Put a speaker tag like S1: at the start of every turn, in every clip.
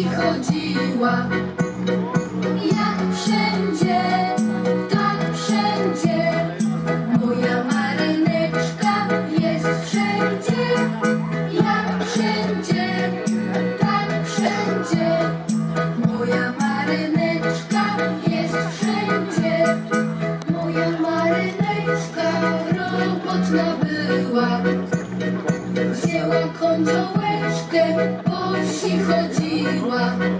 S1: Wsi chodziła. Jak wszędzie, tak wszędzie. Moja maryneczka jest wszędzie. Jak wszędzie, tak wszędzie. Moja maryneczka jest wszędzie. Moja maryneczka robotna była. Wzięła kądziołeczkę, 我喜和寂寞。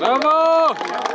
S2: Bravo！